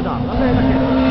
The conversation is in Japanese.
ーダーりません